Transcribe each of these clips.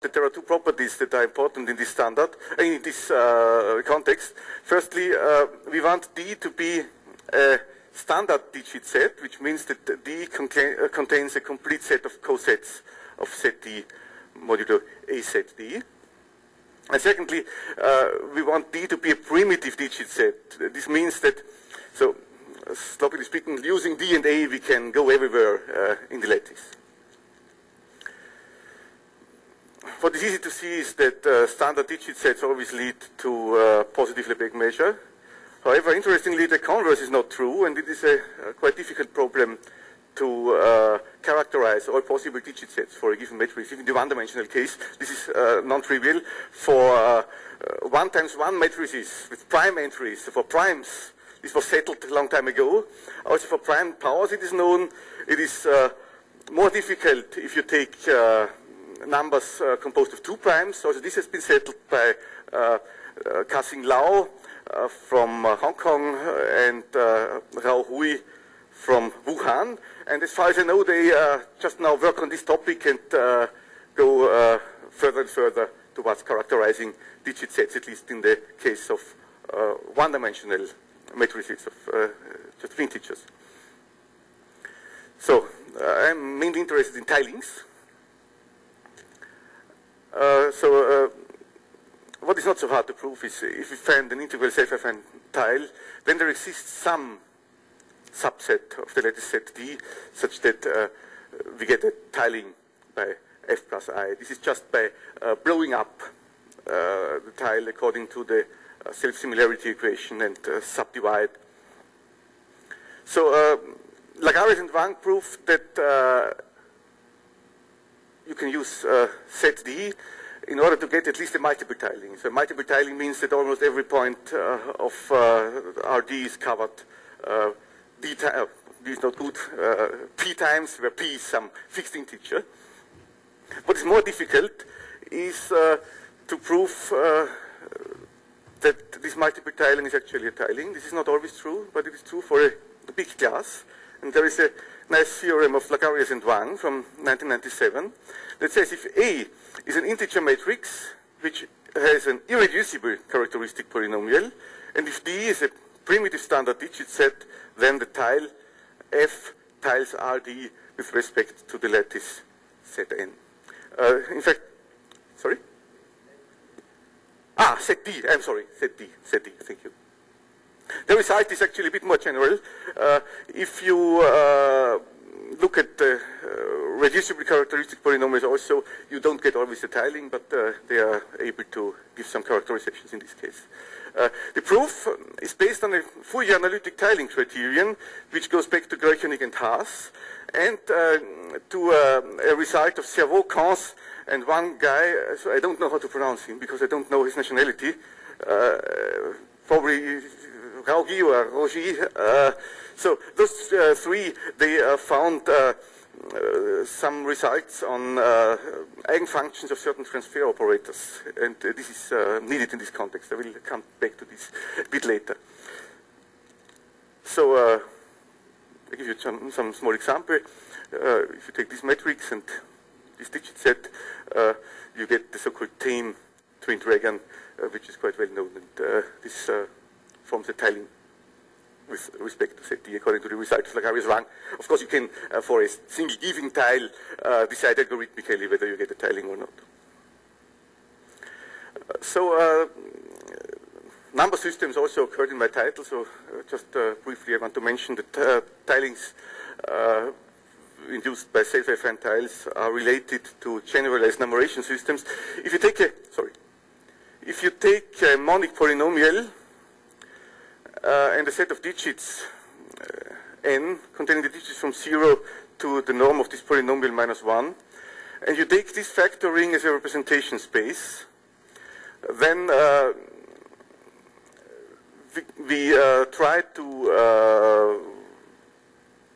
that there are two properties that are important in this standard, in this uh, context. Firstly, uh, we want D to be a standard digit set, which means that D uh, contains a complete set of cosets of set D modulo A set D. And secondly, uh, we want D to be a primitive digit set. This means that, so, sloppily speaking, using D and A, we can go everywhere uh, in the lattice. What is easy to see is that uh, standard digit sets always lead to uh, positive Lebesgue measure. However, interestingly, the converse is not true, and it is a, a quite difficult problem to uh, characterize all possible digit sets for a given matrix. Even the one-dimensional case, this is uh, non-trivial. For uh, uh, one times one matrices with prime entries, for primes, this was settled a long time ago. Also for prime powers, it is known. It is more difficult if you take numbers uh, composed of two primes. So this has been settled by uh, uh Ka-Sing Lau uh, from uh, Hong Kong and Rao Hui from Wuhan. And as far as I know, they just now work on this topic and go further and further towards characterizing digit sets, at least in the case of one-dimensional matrices of just integers. So I'm mainly interested in tilings. Uh, so uh, what is not so hard to prove is if we find an integral self-affine tile, then there exists some subset of the lattice set D such that uh, we get a tiling by f plus i. This is just by uh, blowing up uh, the tile according to the uh, self-similarity equation and subdivide. So Lagarias and Wang proved that you can use uh, set D in order to get at least a multiple tiling. So multiple tiling means that almost every point uh, of uh, RD is covered uh, D, uh, D is not good, uh, P times, where P is some fixed integer. What is more difficult is to prove that this multiple tiling is actually a tiling. This is not always true, but it is true for a big class. And there is a nice theorem of Lagarias and Wang from 1997 that says if A is an integer matrix which has an irreducible characteristic polynomial, and if D is a primitive standard digit set, then the tile F tiles RD with respect to the lattice set N. Uh, in fact, sorry? Ah, set D, I'm sorry, set D, set D, thank you. The result is actually a bit more general. Uh, if you uh, look at the uh, reducible characteristic polynomials also, you don't get always the tiling, but uh, they are able to give some characterizations in this case. Uh, the proof is based on a Fourier analytic tiling criterion, which goes back to Gröchenig and Haas, and uh, to uh, a result of Cerveau, Conze, and one guy, so I don't know how to pronounce him because I don't know his nationality, probably Raugi or Rogi. Uh, so those uh, three, they uh, found some results on eigenfunctions of certain transfer operators, and this is needed in this context. I will come back to this a bit later. So I give you some, some small example. Uh, if you take this matrix and this digit set, uh, you get the so-called tame twin dragon, uh, which is quite well known. And this forms a tiling with respect to set D according to the result of Lagarias Wang. Of course, you can, uh, for a single given tile, uh, decide algorithmically whether you get a tiling or not. Uh, so, uh, number systems also occurred in my title, so uh, just uh, briefly I want to mention that tilings induced by self-affine tiles are related to generalized numeration systems. If you take a, sorry, if you take a monic polynomial, and a set of digits uh, n containing the digits from 0 to the norm of this polynomial minus 1, and you take this factor ring as a representation space, then uh, we, we uh, try to uh,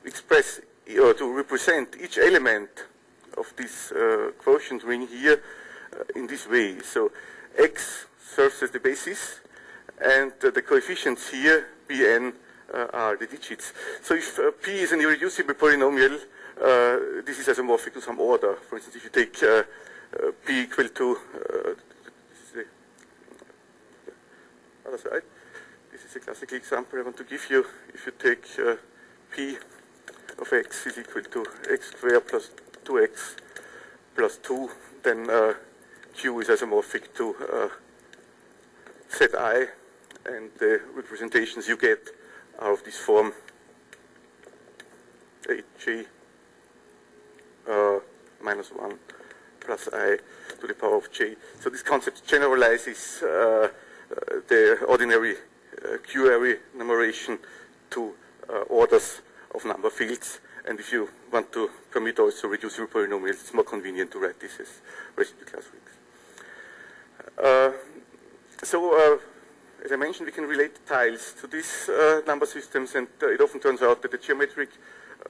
express or to represent each element of this uh, quotient ring here in this way. So x serves as the basis, and uh, the coefficients here, Pn, uh, are the digits. So if uh, P is an irreducible polynomial, this is isomorphic to some order. For instance, if you take uh, p equal to, uh, this is the other side. This is a classical example I want to give you. If you take uh, p of x is equal to x squared plus 2x plus 2, then uh, q is isomorphic to uh, zi, and the representations you get are of this form hg uh, minus 1 plus i to the power of j. So this concept generalizes uh, uh, the ordinary uh, q-ary numeration to uh, orders of number fields. And if you want to permit also reducible polynomials, it's more convenient to write this as residue class rings. So, as I mentioned, we can relate tiles to these number systems, and it often turns out that the geometric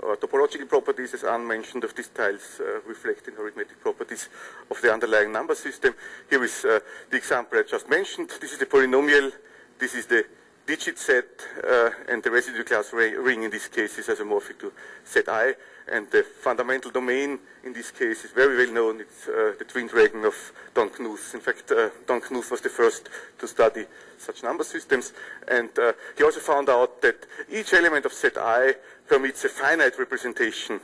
or topological properties, as Anne mentioned, of these tiles uh, reflecting arithmetic properties of the underlying number system. Here is uh, the example I just mentioned. This is the polynomial. This is the digit set, uh, and the residue class ring in this case is isomorphic to set I And the fundamental domain in this case is very well known. It's uh, the twin dragon of Don Knuth. In fact, uh, Don Knuth was the first to study such number systems. And uh, he also found out that each element of set I permits a finite representation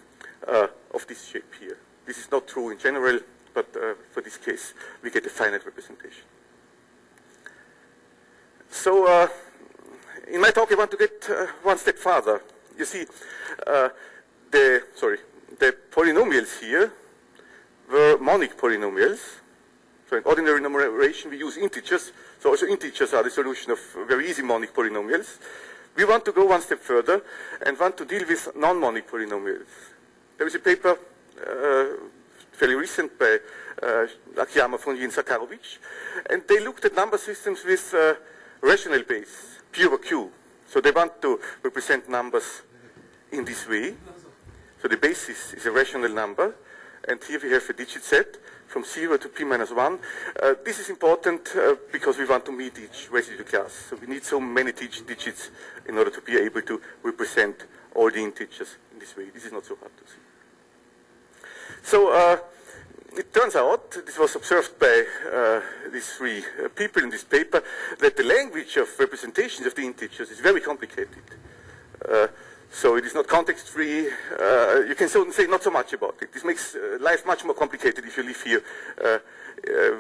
uh, of this shape here. This is not true in general, but uh, for this case, we get a finite representation. So, in my talk, I want to get uh, one step further. You see, uh, the sorry, the polynomials here were monic polynomials. So, in ordinary numeration, we use integers. So, also integers are the solution of very easy monic polynomials. We want to go one step further and want to deal with non-monic polynomials. There is a paper uh, fairly recent by uh, Akiyama, Frougny, and and they looked at number systems with uh, rational base, P over Q. So they want to represent numbers in this way. So the basis is a rational number, and here we have a digit set from 0 to p minus 1. Uh, this is important uh, because we want to meet each residue class. So we need so many digits in order to be able to represent all the integers in this way. This is not so hard to see. So uh, it turns out, this was observed by uh, these three uh, people in this paper, that the language of representations of the integers is very complicated. Uh, so it is not context-free. Uh, you can so say not so much about it. This makes uh, life much more complicated if you live here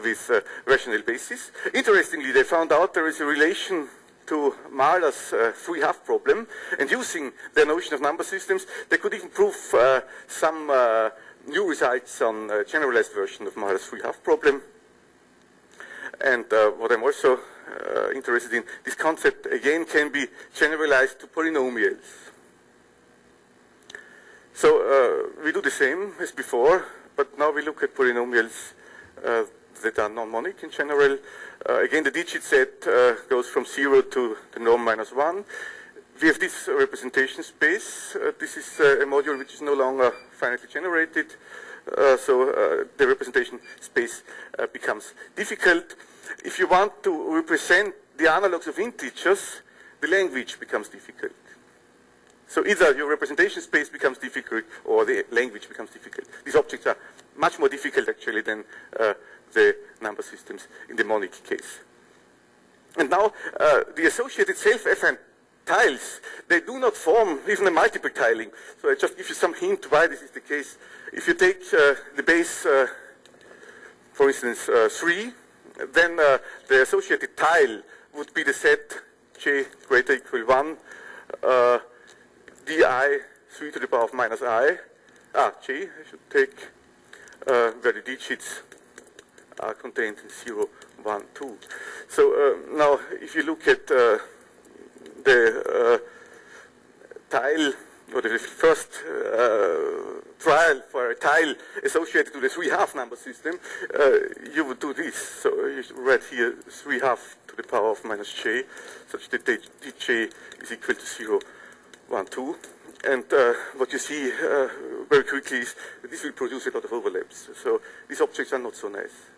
with rational basis. Interestingly, they found out there is a relation to Mahler's uh, three-half problem, and using their notion of number systems, they could even prove some new results on a generalized version of Mahler's three-half problem. And what I'm also interested in, this concept again can be generalized to polynomials. So uh, we do the same as before, but now we look at polynomials uh, that are non-monic in general. Uh, again, the digit set uh, goes from 0 to the norm minus 1. We have this representation space. Uh, this is uh, a module which is no longer finitely generated. so the representation space becomes difficult. If you want to represent the analogs of integers, the language becomes difficult. So either your representation space becomes difficult or the language becomes difficult. These objects are much more difficult actually than uh, the number systems in the monic case. And now uh, the associated self-affine tiles, they do not form even a multiple tiling. So I just give you some hint why this is the case. If you take uh, the base, uh, for instance, uh, 3, then uh, the associated tile would be the set j greater equal 1 di 3 to the power of minus i, ah, j, I should take, uh, where the digits are contained in 0, 1, 2. So uh, now, if you look at uh, the uh, tile, or the first uh, trial for a tile associated to the 3 half number system, uh, you would do this. So you write here 3 half to the power of minus j, such that dj is equal to 0, one, two. And uh, what you see uh, very quickly is this will produce a lot of overlaps. So these objects are not so nice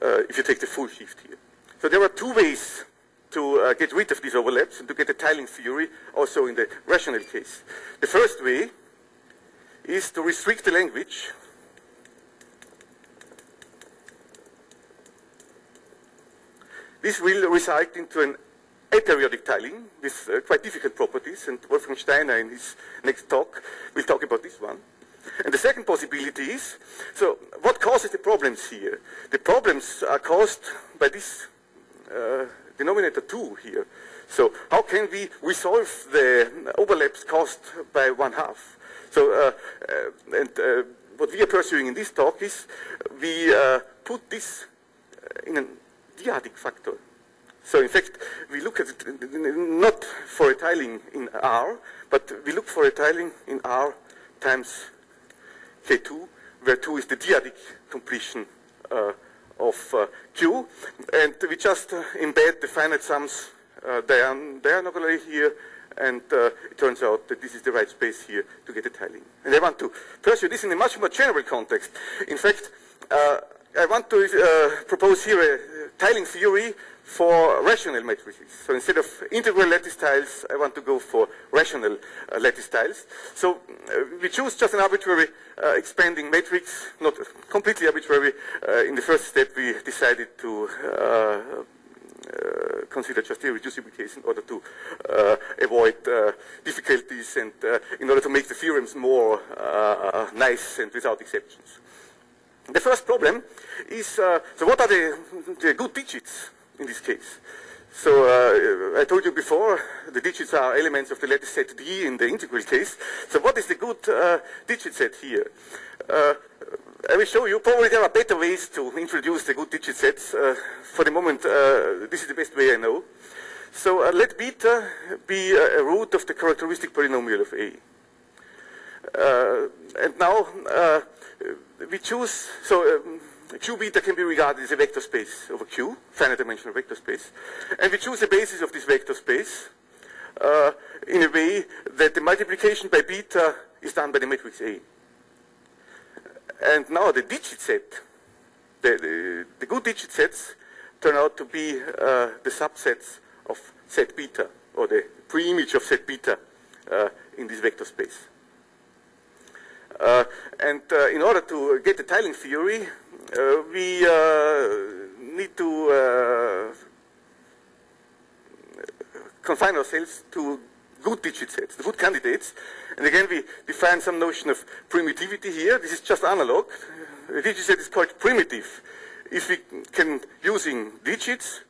uh, if you take the full shift here. So there are two ways to uh, get rid of these overlaps and to get a tiling theory also in the rational case. The first way is to restrict the language This will result into an aperiodic tiling with uh, quite difficult properties, and Wolfgang Steiner in his next talk will talk about this one. And the second possibility is, so what causes the problems here? The problems are caused by this uh, denominator 2 here. So how can we resolve the overlaps caused by one half? So, uh, uh, and uh, what we are pursuing in this talk is we put this in a p-adic factor. So in fact, we look at it not for a tiling in R, but we look for a tiling in R times K2, where 2 is the p-adic completion uh, of uh, Q, and we just uh, embed the finite sums uh, diagonally here, and uh, it turns out that this is the right space here to get a tiling. And I want to pursue this in a much more general context. In fact, uh, I want to uh, propose here a tiling theory for rational matrices. So instead of integral lattice tiles, I want to go for rational uh, lattice tiles. So uh, we choose just an arbitrary uh, expanding matrix, not completely arbitrary. Uh, in the first step, we decided to uh, uh, consider just reducible case in order to avoid difficulties and in order to make the theorems more nice and without exceptions. The first problem is, so what are the, the good digits in this case. So uh, I told you before, the digits are elements of the lattice set D in the integral case. So what is the good uh, digit set here? Uh, I will show you, probably there are better ways to introduce the good digit sets. Uh, for the moment, uh, this is the best way I know. So uh, let beta be a root of the characteristic polynomial of A. and now we choose, so um, Q beta can be regarded as a vector space over Q, finite dimensional vector space. And we choose the basis of this vector space uh, in a way that the multiplication by beta is done by the matrix A. And now the digit set, the, the, the good digit sets turn out to be uh, the subsets of set beta, or the pre-image of set beta uh, in this vector space. Uh, and uh, in order to get the tiling theory, we uh, need to uh, confine ourselves to good digit sets, the good candidates. And again, we define some notion of primitivity here. This is just analog. The digit set is called primitive. If we can, using digits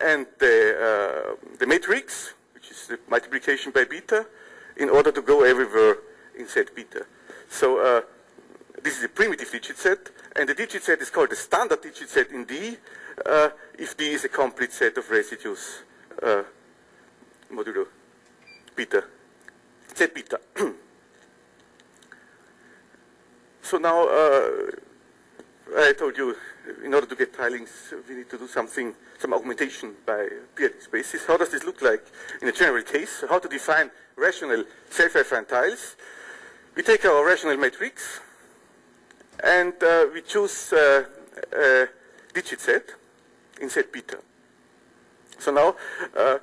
and the, uh, the matrix, which is the multiplication by beta, in order to go everywhere in set beta. So uh, this is a primitive digit set. And the digit set is called the standard digit set in D uh, if D is a complete set of residues uh, modulo beta, z beta. so now uh, I told you in order to get tilings we need to do something, some augmentation by p-adic spaces. How does this look like in a general case? How to define rational self-affine tiles? We take our rational matrix and uh, we choose uh, a digit set in set beta. So now uh,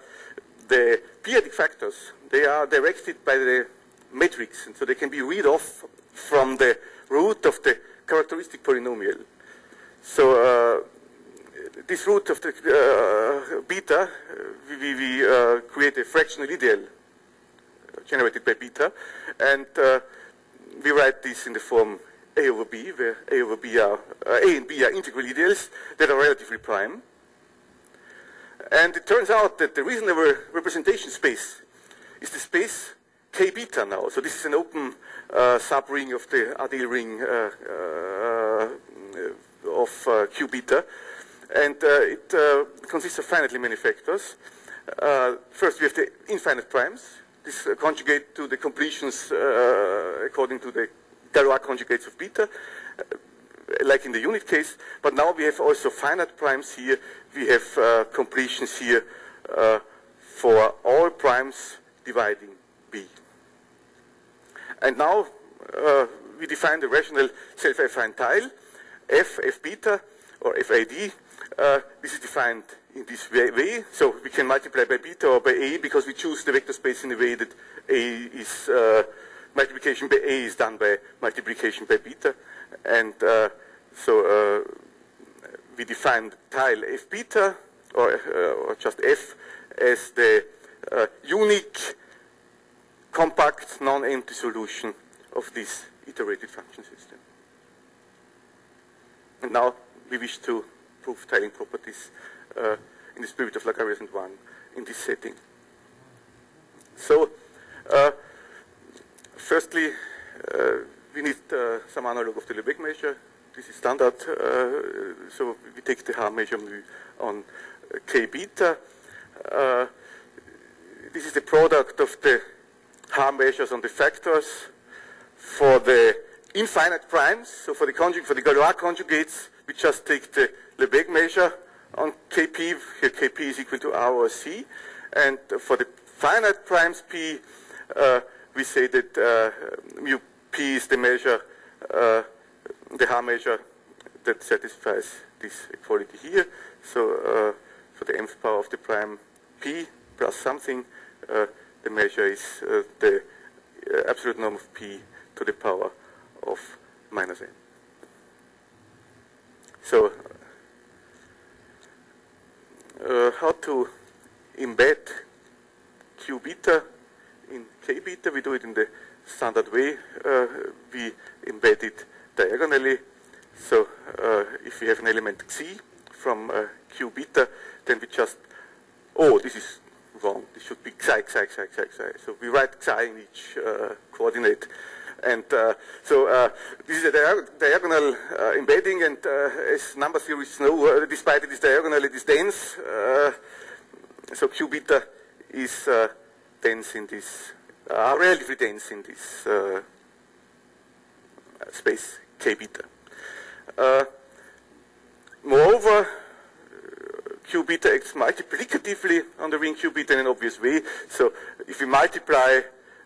the p-adic factors, they are directed by the matrix, and so they can be read off from the root of the characteristic polynomial. So uh, this root of the uh, beta, we, we uh, create a fractional ideal generated by beta, and we write this in the form a over B, where A over B are, uh, A and B are integral ideals that are relatively prime. And it turns out that the reasonable representation space is the space K beta now. So this is an open uh, subring of the adele ring uh, uh of uh, Q beta. And uh, it consists of finitely many factors. first, we have the infinite primes. This conjugate to the completions according to the there are conjugates of beta, uh, like in the unit case, but now we have also finite primes here. We have uh, completions here uh, for all primes dividing B. And now uh, we define the rational self-affine tile, F, F beta, or FAD. Uh, this is defined in this way, so we can multiply by beta or by A because we choose the vector space in a way that A is uh, multiplication by A is done by multiplication by beta. And uh, so uh, we define tile F beta or, uh, or just F, as the uh, unique compact non-empty solution of this iterated function system. And now we wish to prove tiling properties uh, in the spirit of Lagarias Wang in this setting. So, uh, firstly, uh, we need uh, some analog of the Lebesgue measure. This is standard, uh, so we take the Haar measure mu on k beta. This is the product of the Haar measures on the factors for the infinite primes. So for the conjugate, for the Galois conjugates, we just take the Lebesgue measure on Kp. Here Kp is equal to R or C. And for the finite primes P, uh, we say that uh, is the measure, uh, the Haar measure that satisfies this equality here. So uh, for the mth power of the prime P plus something, uh, the measure is uh, the absolute norm of P to the power of minus n. So how to embed q beta in k beta. We do it in the standard way. Uh, we embed it diagonally. So uh, if we have an element xi from uh, q beta, then we just, oh, this is wrong. This should be xi, xi, xi, xi, xi. So we write xi in each coordinate. And so this is a diagonal embedding, and as number theorists know, uh, despite it is diagonal, it is dense. so q beta is dense in this, uh, relatively dense in this uh, space k beta. Uh, moreover, q beta acts multiplicatively on the ring q beta in an obvious way. So if we multiply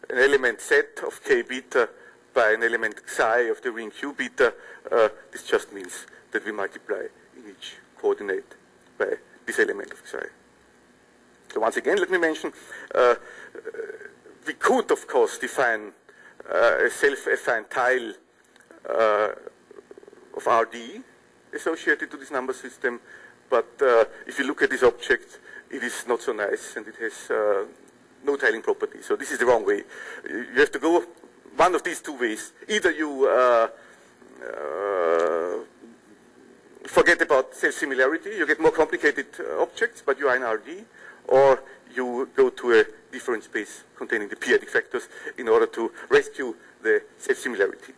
an element set of k beta by an element psi of the ring q beta, uh, this just means that we multiply in each coordinate by this element of psi. So once again, let me mention, uh, we could, of course, define uh, a self-affine tile uh, of RD associated to this number system, but uh, if you look at this object, it is not so nice, and it has no tiling property. So this is the wrong way. You have to go one of these two ways. Either you forget about self-similarity, you get more complicated uh, objects, but you are in RD, or you go to a different space containing the p-adic factors in order to rescue the self-similarity.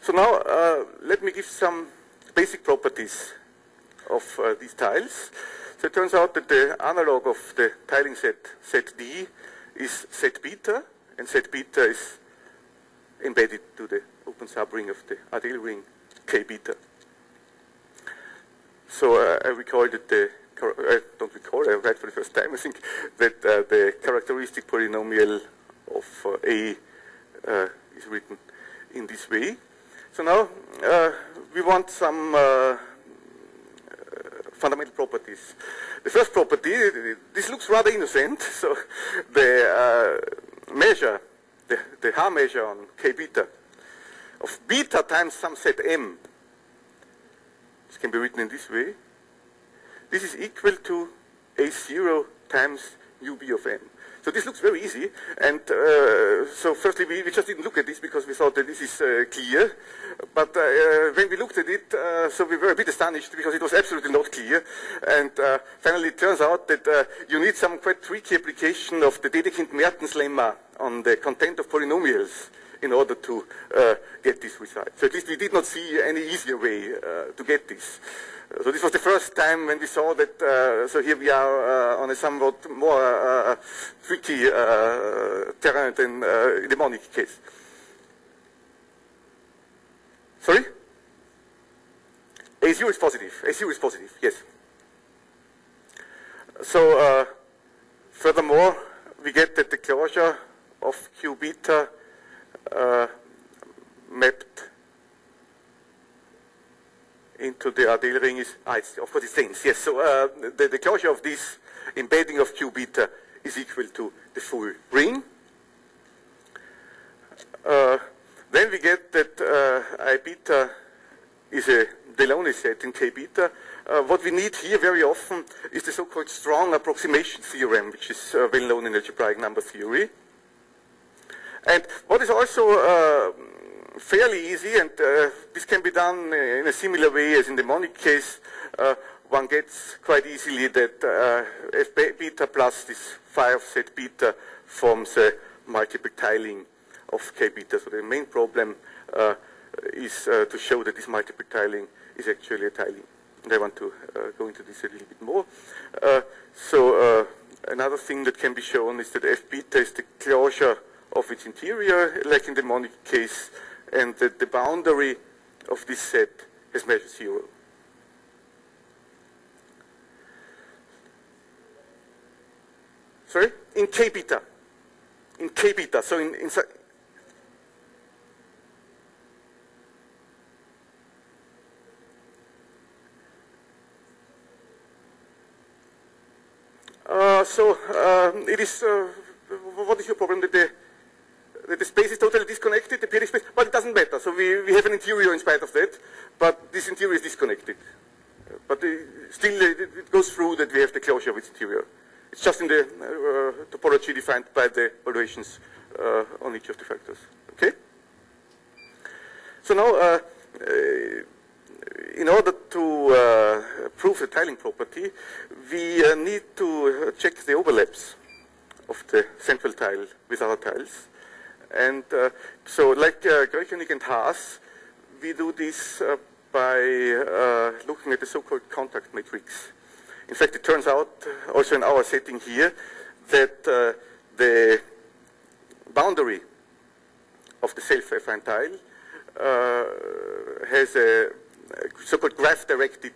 So now uh, let me give some basic properties of uh, these tiles. So it turns out that the analog of the tiling set, set D, is set beta, and set beta is embedded to the open subring of the adele ring K beta. So uh, I recall the, I don't recall, I read for the first time, I think, that uh, the characteristic polynomial of uh, A uh, is written in this way. So now uh, we want some uh, fundamental properties. The first property, this looks rather innocent, so the measure, the, the Haar measure on k beta, of beta times some set m, this can be written in this way, this is equal to A0 times ub of m. So this looks very easy, and uh, so firstly we, we, just didn't look at this because we thought that this is uh, clear, but uh, when we looked at it, uh, so we were a bit astonished because it was absolutely not clear, and uh, finally it turns out that uh, you need some quite tricky application of the Dedekind-Mertens lemma on the content of polynomials in order to get this result. So at least we did not see any easier way to get this. So this was the first time when we saw that, uh, so here we are uh, on a somewhat more uh, tricky uh, terrain than uh, the monic case. Sorry? A0 is positive. A0 is positive, yes. So, uh, furthermore, we get that the closure of Q beta mapped into the adele ring is, ah, of course it's dense, yes. So uh, the, the, closure of this embedding of q beta is equal to the full ring. Uh, then we get that uh, I beta is a Delaunay set in K beta. Uh, what we need here very often is the so-called strong approximation theorem, which is uh, well known in algebraic number theory. And what is also uh, fairly easy, and uh, this can be done in a similar way as in the monic case, uh, one gets quite easily that uh, f beta plus this phi of z beta forms a multiple tiling of k beta. So the main problem uh, is uh, to show that this multiple tiling is actually a tiling. And I want to uh, go into this a little bit more. Uh, so another thing that can be shown is that f beta is the closure of its interior, like in the monic case, and that the boundary of this set has measure zero. Sorry? In k beta. In k beta. So in, in uh, so uh, it is. Uh, what is your problem that the the space is totally disconnected, the p-adic space? but it doesn't matter. So we, we have an interior in spite of that, but this interior is disconnected. But uh, still, it, it goes through that we have the closure of its interior. It's just in the uh, topology defined by the valuations uh, on each of the factors. Okay? So now, uh, in order to prove the tiling property, we need to check the overlaps of the central tile with other tiles. And uh, so like uh, and Haas, we do this uh, by uh, looking at the so-called contact matrix. In fact, it turns out, also in our setting here, that the boundary of the self-affine tile uh, has a so-called graph-directed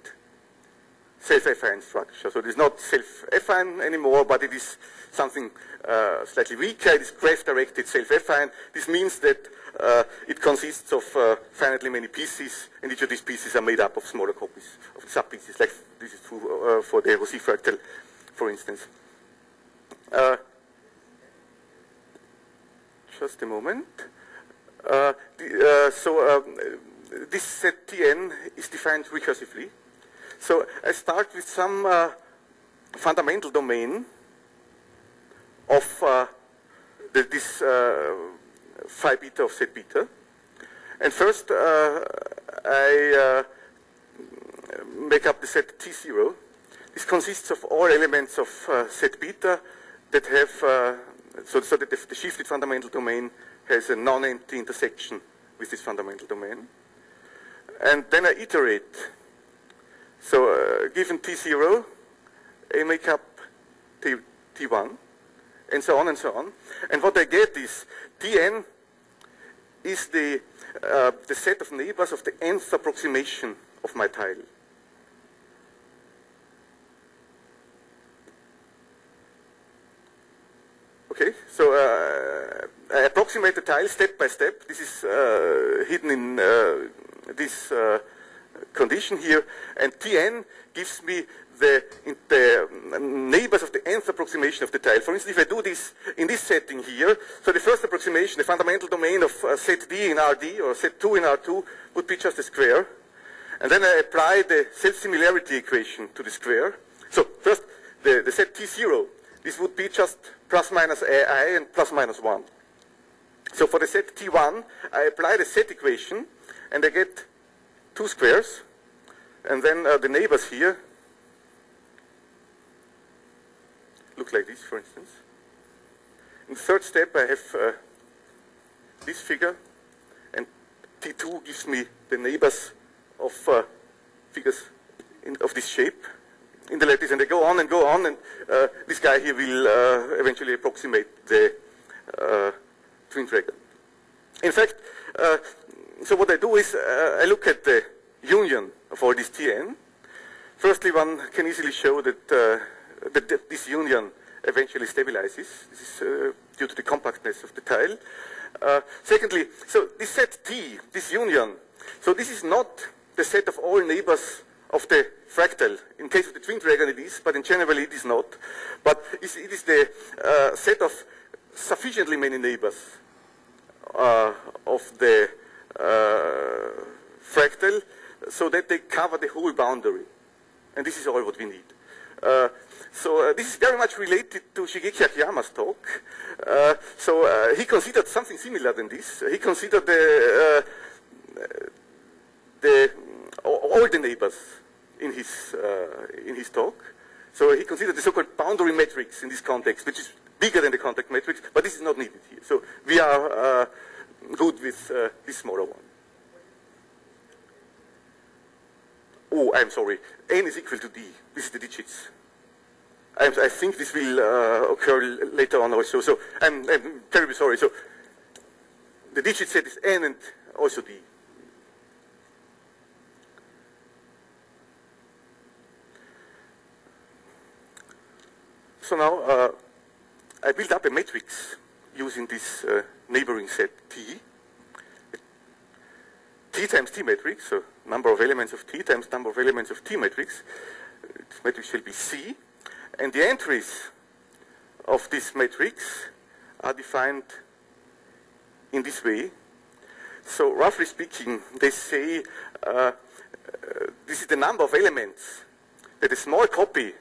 self-affine structure. So it is not self-affine anymore, but it is something uh, slightly weaker. It is graph-directed self-affine. This means that uh, it consists of uh, finitely many pieces, and each of these pieces are made up of smaller copies of sub-pieces. Like this is true uh, for the Rauzy fractal, for instance. Uh, just a moment. Uh, the, so um, this set Tn is defined recursively. So I start with some fundamental domain of uh, this uh, phi beta of z beta. And first, uh, I make up the set T0. This consists of all elements of set beta that have, so, so, that the, shifted fundamental domain has a non-empty intersection with this fundamental domain. And then I iterate. So uh, given T0, I make up T, T1 and so on and so on. And what I get is Tn is the, uh, the set of neighbors of the nth approximation of my tile. Okay, so uh, I approximate the tile step by step. This is uh, hidden in uh, this uh, condition here. And Tn gives me the, the, neighbors of the nth approximation of the tile. For instance, if I do this in this setting here, so the first approximation, the fundamental domain of uh, set D in RD or set 2 in R2 would be just a square. And then I apply the self-similarity equation to the square. So first, the, the set T0, this would be just plus minus AI and plus minus 1. So for the set T1, I apply the set equation, and I get two squares. And then uh, the neighbors here look like this, for instance. In the third step, I have uh, this figure, and T2 gives me the neighbors of uh, figures in, of this shape in the lattice, and they go on and go on, and uh, this guy here will uh, eventually approximate the uh, twin dragon. In fact, so what I do is I look at the union of all these Tn. Firstly, one can easily show that that this union eventually stabilizes. This is uh, due to the compactness of the tile. Uh, secondly, so this set T, this union, so this is not the set of all neighbors of the fractal. In case of the twin dragon it is, but in general it is not. But it is the uh, set of sufficiently many neighbors uh, of the uh, fractal so that they cover the whole boundary. And this is all what we need. Uh, so uh, this is very much related to Shigeki Akiyama's talk. Uh, so uh, he considered something similar than this. He considered the, uh, the all the neighbors in his in his talk. So he considered the so-called boundary matrix in this context, which is bigger than the contact matrix, but this is not needed here. So we are good with this smaller one. Oh, I'm sorry. n is equal to d. This is the digits. I, I think this will uh, occur later on also. So I'm, I'm, terribly sorry. So the digit set is n and also d. So now uh, I built up a matrix using this uh, neighboring set T. T times T matrix, so number of elements of T times number of elements of T matrix. This matrix will be C. And the entries of this matrix are defined in this way. So roughly speaking, they say uh, uh, this is the number of elements that a small copy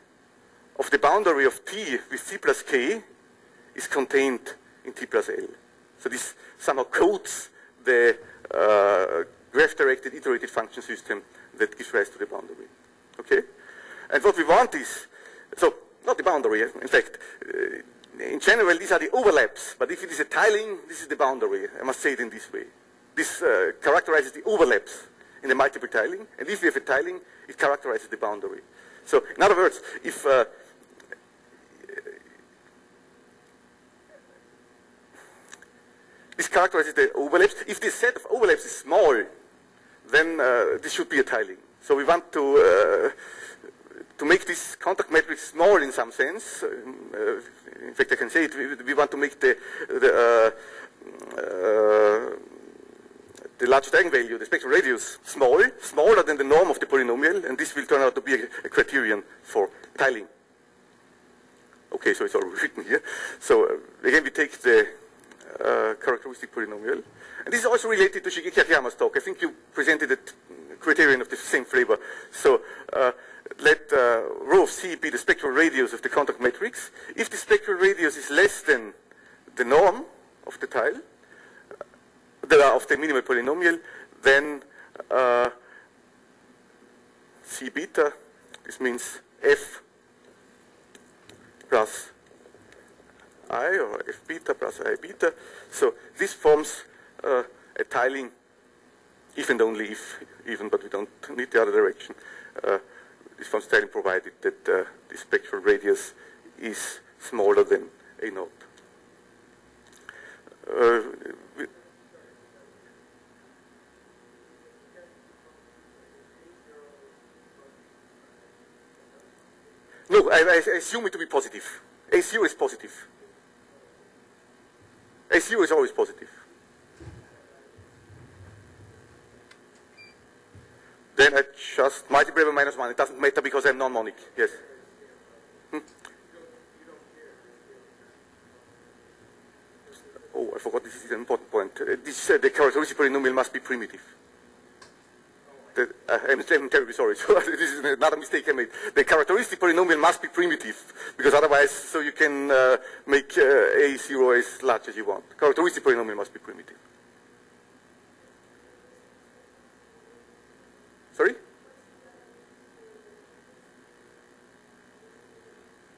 of the boundary of T with T plus K is contained in T plus L. So this somehow codes the uh, graph-directed iterated function system that gives rise to the boundary. Okay? And what we want is, so not the boundary, in fact, uh, in general these are the overlaps, but if it is a tiling, this is the boundary. I must say it in this way. This uh, characterizes the overlaps in the multiple tiling, and if we have a tiling, it characterizes the boundary. So, in other words, if this characterizes the overlaps, if the set of overlaps is small, then uh, this should be a tiling. So we want to uh, to make this contact matrix small in some sense. Uh, in fact, I can say it. We, we want to make the the, uh, uh, the large eigenvalue, the spectral radius, small, smaller than the norm of the polynomial, and this will turn out to be a, a criterion for tiling. Okay, so it's all written here. So uh, again, we take the characteristic polynomial. And this is also related to Shigeki Akiyama's talk. I think you presented a criterion of the same flavor. So uh, let uh, rho of C be the spectral radius of the contact matrix. If the spectral radius is less than the norm of the tile, uh, of the minimal polynomial, then uh, C beta, this means F plus I or F beta plus I beta. So this forms uh, a tiling if and only if, even, but we don't need the other direction. Uh, this forms tiling provided that uh, the spectral radius is smaller than a naught. Uh, no, I, I, assume it to be positive. A0 is positive. A0 is always positive. Then I just multiply by minus 1. It doesn't matter because I'm non-monic. Yes. Hmm? Oh, I forgot this is an important point. Uh, this, uh, the characteristic polynomial must be primitive. The, uh, I'm, terribly sorry. So this is another mistake I made. The characteristic polynomial must be primitive because otherwise, so you can uh, make uh, a0 as large as you want. The characteristic polynomial must be primitive. Sorry?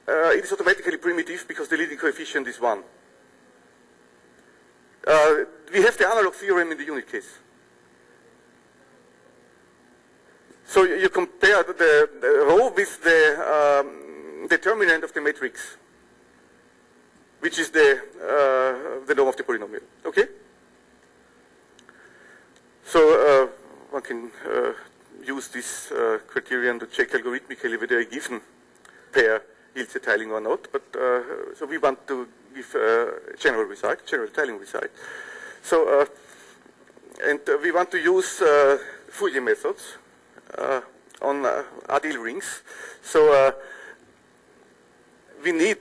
Uh, it is automatically primitive because the leading coefficient is 1. Uh, we have the analog theorem in the unit case. So you, compare the, the, rho with the um, determinant of the matrix, which is the, uh, the norm of the polynomial. Okay? So uh, one can uh, use this uh, criterion to check algorithmically whether a given pair yields a tiling or not. But uh, so we want to give a general result, general tiling result. So uh, and we want to use Fourier methods on adele rings. So we need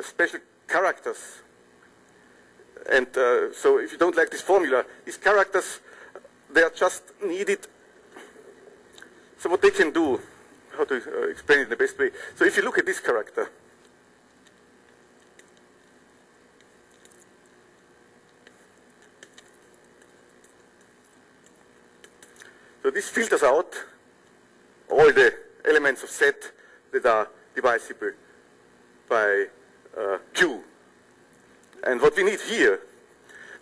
special characters. And uh, so if you don't like this formula, these characters, they are just needed so what they can do, how to uh, explain it in the best way. So if you look at this character, so this filters out all the elements of set that are divisible by uh, Q. And what we need here,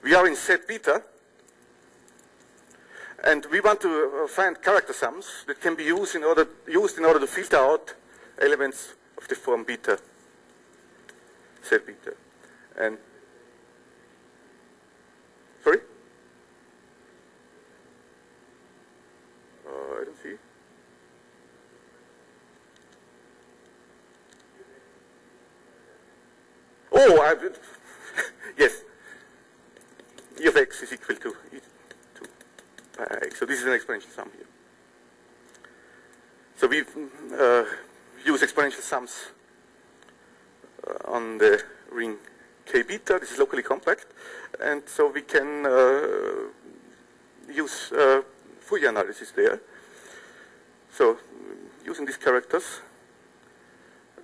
we are in set beta, and we want to uh, find character sums that can be used in order, used in order to filter out elements of the form beta, Z beta. And sorry? Uh, I don't see. Oh, I, yes. E of x is equal to e to pi x. So this is an exponential sum here. So we uh, use exponential sums uh, on the ring k beta. This is locally compact, and so we can uh, use uh, Fourier analysis there. So using these characters,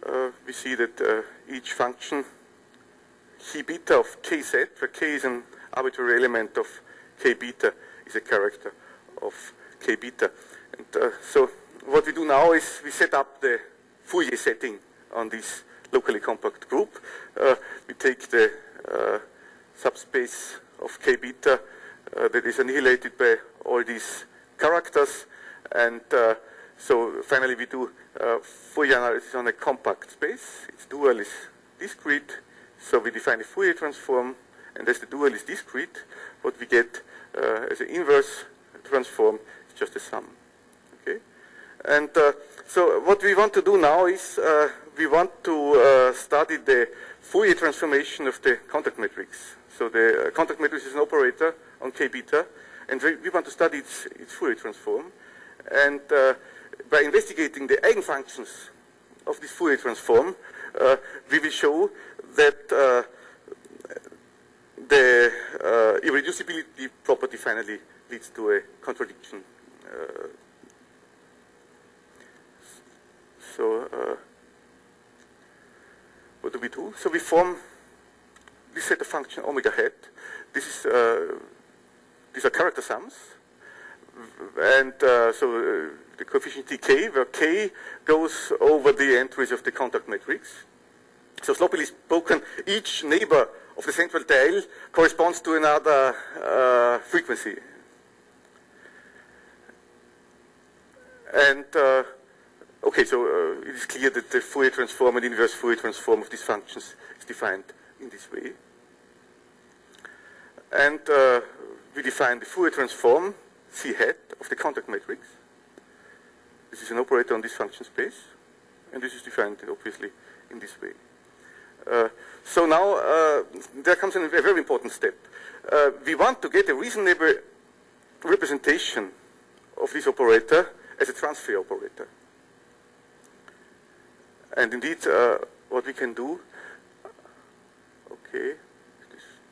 uh, we see that uh, each function chi beta of kz, where k is an arbitrary element of k beta, is a character of k beta. And uh, so what we do now is we set up the Fourier setting on this locally compact group. Uh, we take the uh, subspace of k beta uh, that is annihilated by all these characters, and uh, so finally we do uh, Fourier analysis on a compact space. Its dual is discrete, so we define a Fourier transform, and as the dual is discrete, what we get uh, as an inverse transform is just a sum. Okay, and uh, so what we want to do now is uh, we want to uh, study the Fourier transformation of the contact matrix. So the uh, contact matrix is an operator on k beta, and we, want to study its, its Fourier transform, and uh, by investigating the eigenfunctions of this Fourier transform, we will show that uh, the uh, irreducibility property finally leads to a contradiction. Uh, so what do we do? So we form this set of function omega hat. This is these are character sums, and uh, so uh, the coefficient tk, where k goes over the entries of the contact matrix. So sloppily spoken, each neighbor of the central tile corresponds to another uh, frequency. And, uh, okay, so uh, it is clear that the Fourier transform and inverse Fourier transform of these functions is defined in this way. And uh, we define the Fourier transform, C hat, of the contact matrix. This is an operator on this function space, and this is defined, obviously, in this way. Uh, so now uh, there comes a very important step. Uh, we want to get a reasonable representation of this operator as a transfer operator. And indeed, what we can do, okay,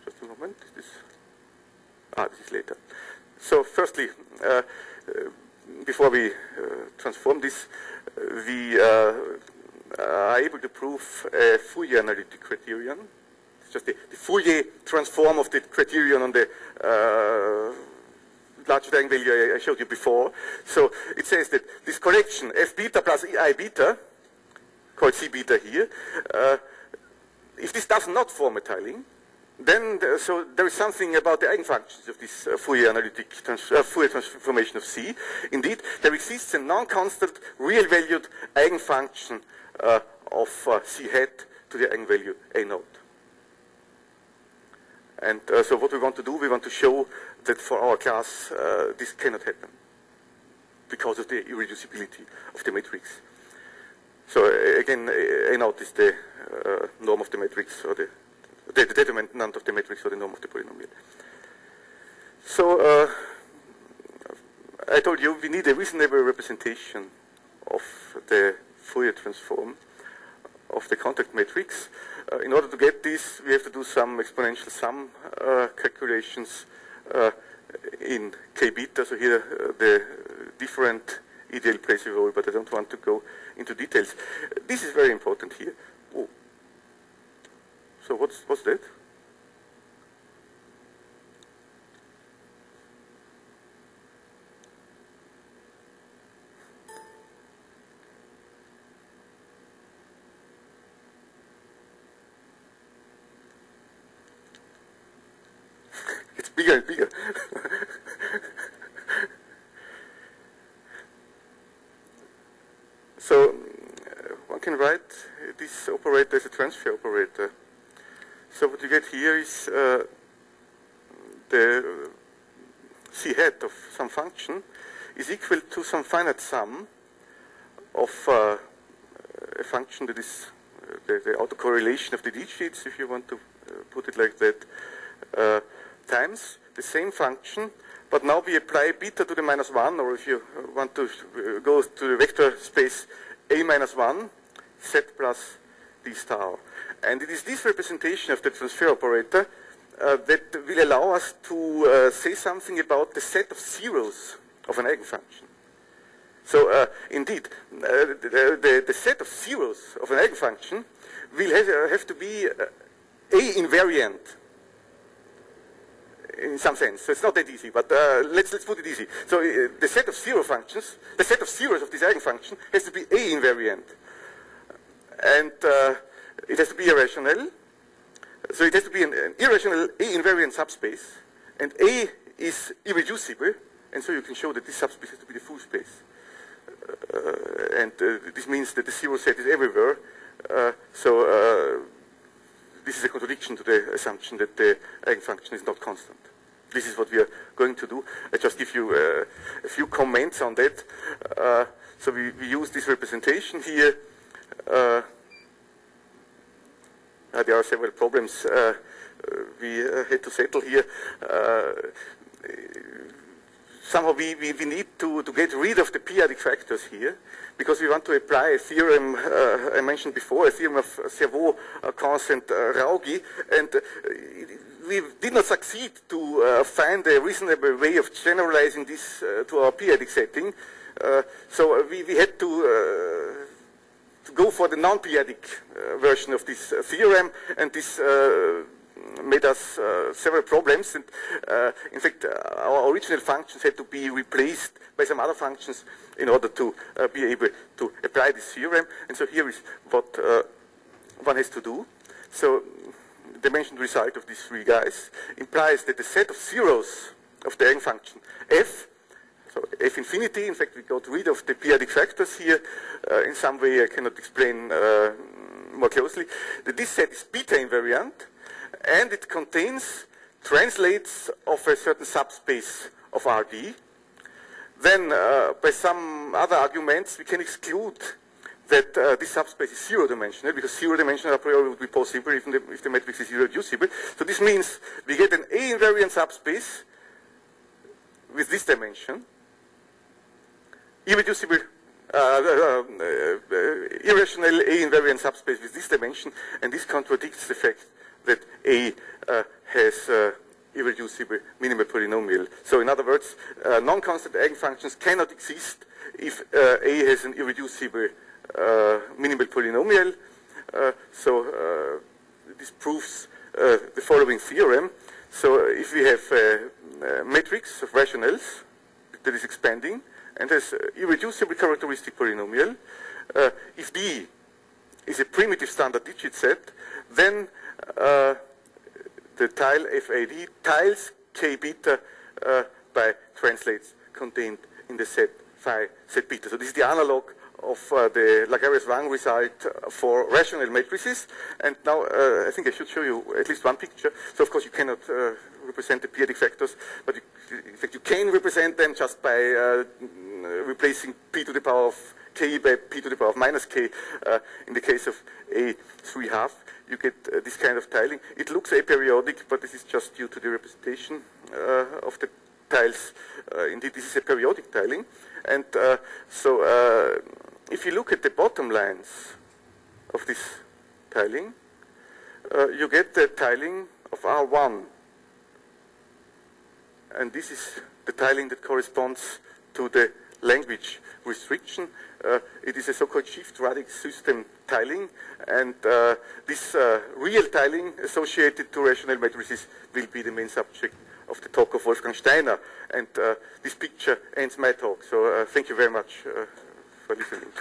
just a moment, this, ah, this is later. So firstly, uh, before we uh, transform this, uh, we are able to prove a Fourier analytic criterion. It's just the, the Fourier transform of the criterion on the uh, large value I showed you before. So it says that this correction, f beta plus i beta, called c beta here, uh, if this does not form a tiling, then there, so there is something about the eigenfunctions of this uh, Fourier analytic trans uh, Fourier transformation of C. Indeed, there exists a non-constant real-valued eigenfunction uh, of uh, C hat to the eigenvalue A naught. And uh, so what we want to do, we want to show that for our class uh, this cannot happen because of the irreducibility of the matrix. So again, A naught is the norm of the matrix or the the, determinant of the matrix or the norm of the polynomial. So uh, I told you we need a reasonable representation of the Fourier transform of the contact matrix. Uh, in order to get this, we have to do some exponential sum uh, calculations uh, in k beta. So here uh, the different a role, but I don't want to go into details. This is very important here. So what's, what's that? it's bigger and bigger. so uh, one can write this operator as a transfer operator. So what you get here is uh, the c hat of some function is equal to some finite sum of uh, a function that is uh, the, the autocorrelation of the digits, if you want to uh, put it like that, uh, times the same function, but now we apply beta to the minus 1, or if you want to go to the vector space a minus 1, z plus d star. And it is this representation of the transfer operator uh, that will allow us to uh, say something about the set of zeros of an eigenfunction. So uh, indeed, uh, the, the, the, set of zeros of an eigenfunction will have, uh, have to be uh, A invariant in some sense. So it's not that easy, but let's, let's put it easy. So the set of zero functions, the set of zeros of this eigenfunction has to be A invariant. And it has to be irrational. So it has to be an, an irrational A invariant subspace. And A is irreducible. And so you can show that this subspace has to be the full space. Uh, and uh, this means that the zero set is everywhere. Uh, so uh, this is a contradiction to the assumption that the eigenfunction is not constant. This is what we are going to do. I just give you uh, a few comments on that. Uh, so we, we, use this representation here. Uh, there are several problems uh, we uh, had to settle here. somehow we, we, we, need to, to get rid of the p-adic factors here because we want to apply a theorem I mentioned before, a theorem of Cerveau, Conze, and Raugi, and we did not succeed to uh, find a reasonable way of generalizing this uh, to our p-adic setting. Uh, so we, we, had to go for the non-p-adic uh, version of this uh, theorem, and this uh, made us uh, several problems. And uh, in fact, uh, our original functions had to be replaced by some other functions in order to be able to apply this theorem. And so here is what one has to do. So the mentioned result of these three guys implies that the set of zeros of the eigenfunction f so f infinity, in fact, we got rid of the p-adic factors here. Uh, in some way, I cannot explain uh, more closely. That this set is beta invariant, and it contains translates of a certain subspace of Rd. Then, uh, by some other arguments, we can exclude that uh, this subspace is zero-dimensional, because zero-dimensional a priori would be possible if the, if the matrix is irreducible. So this means we get an A-invariant subspace with this dimension, irreducible, uh, uh, um, uh, uh, irrational A invariant subspace with this dimension, and this contradicts the fact that A uh, has uh, irreducible minimal polynomial. So in other words, non-constant eigenfunctions cannot exist if A has an irreducible minimal polynomial. so this proves the following theorem. So if we have a matrix of rationals that is expanding, and has irreducible characteristic polynomial. Uh, if D is a primitive standard digit set, then uh, the tile FAD tiles K beta uh, by translates contained in the set phi set beta. So this is the analog of uh, the Lagarias-Wang result for rational matrices. And now uh, I think I should show you at least one picture. So of course you cannot uh, represent the p-adic factors, but you, in fact you can represent them just by replacing p to the power of k by p to the power of minus k. Uh, in the case of a 3 half, you get uh, this kind of tiling. It looks aperiodic, but this is just due to the representation uh, of the tiles. Uh, indeed, this is a periodic tiling. And uh, so uh, if you look at the bottom lines of this tiling, you get the tiling of R1. And this is the tiling that corresponds to the language restriction. Uh, it is a so-called shift radix system tiling, and uh, this uh, real tiling associated to rational matrices will be the main subject of the talk of Wolfgang Steiner. And this picture ends my talk. So thank you very much for listening.